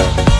Bye.